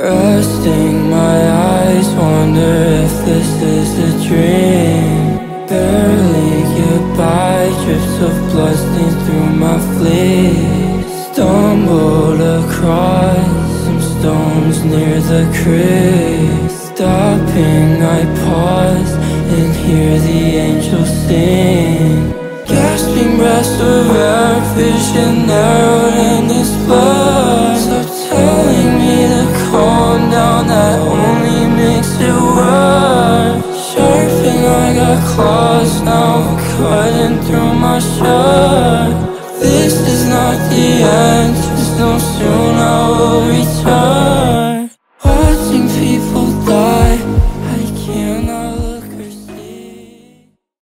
Resting my eyes, wonder if this is a dream. Barely by, drips of blood stain through my fleece. Stumbled across some stones near the creek. Stopping, I pause and hear the angels sing. Gasping breaths of air, vision narrowed got claws now, cutting through my shirt. This is not the end, just know soon I will